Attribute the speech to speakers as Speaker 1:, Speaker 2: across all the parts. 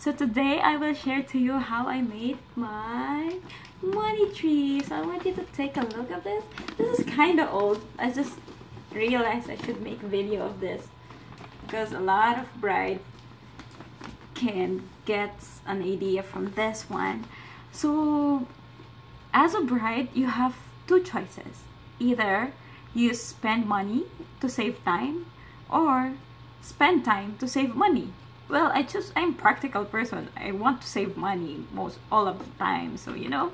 Speaker 1: So today I will share to you how I made my money tree. So I want you to take a look at this. This is kind of old. I just realized I should make a video of this because a lot of bride can get an idea from this one. So as a bride, you have two choices. Either you spend money to save time or spend time to save money. Well, I just I'm practical person. I want to save money most all of the time, so you know.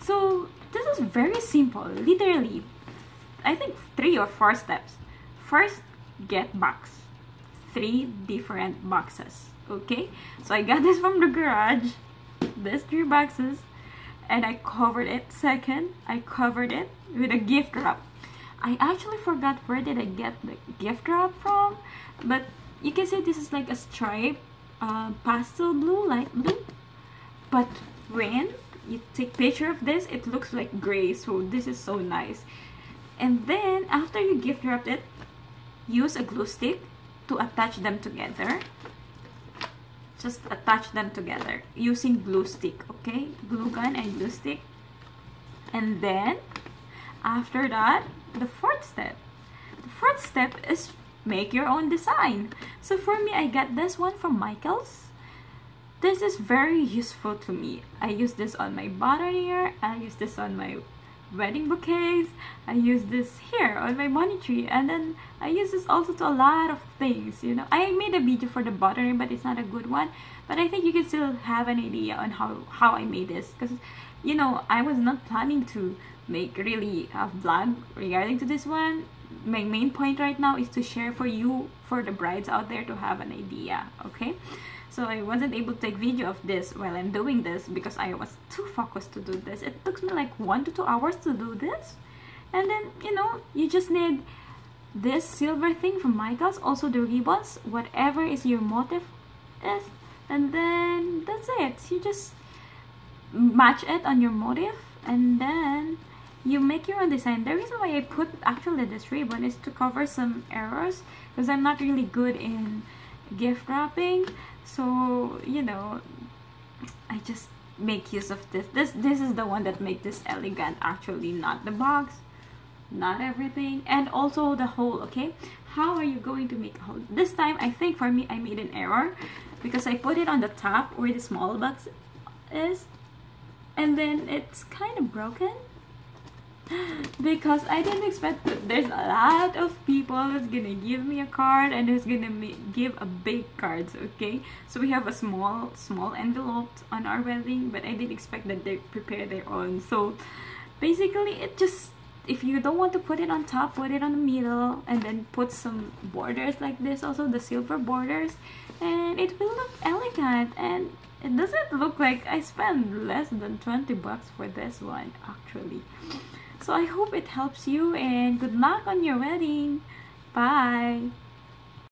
Speaker 1: So this is very simple. Literally, I think three or four steps. First, get box. Three different boxes. Okay, so I got this from the garage. These three boxes, and I covered it. Second, I covered it with a gift wrap. I actually forgot where did I get the gift wrap from, but you can say this is like a stripe, uh, pastel blue, light blue. But when you take picture of this, it looks like gray, so this is so nice. And then after you gift wrap it, use a glue stick to attach them together. Just attach them together using glue stick, okay? Glue gun and glue stick. And then after that, the fourth step. The fourth step is make your own design. So for me, I got this one from Michaels. This is very useful to me. I use this on my boutonniere. I use this on my wedding bouquets. I use this here on my money tree. And then I use this also to a lot of things, you know. I made a video for the boutonniere, but it's not a good one. But I think you can still have an idea on how, how I made this. Because, you know, I was not planning to make really a vlog regarding to this one my main point right now is to share for you for the brides out there to have an idea okay? So I wasn't able to take video of this while I'm doing this because I was too focused to do this. It took me like one to two hours to do this. And then you know you just need this silver thing from Michaels also the ribbons whatever is your motive is and then that's it. You just match it on your motive and then you make your own design. The reason why i put actually this ribbon is to cover some errors because i'm not really good in gift wrapping. So you know i just make use of this. This this is the one that make this elegant actually not the box not everything. And also the hole okay? How are you going to make a hole? This time i think for me i made an error because i put it on the top where the small box is and then it's kind of broken because I didn't expect that there's a lot of people who's gonna give me a card and who's gonna give a big cards okay? So we have a small small envelope on our wedding but I didn't expect that they prepare their own. So basically it just if you don't want to put it on top put it on the middle and then put some borders like this also the silver borders and it will look elegant. And it doesn't look like I spent less than 20 bucks for this one actually so I hope it helps you and good luck on your wedding. Bye.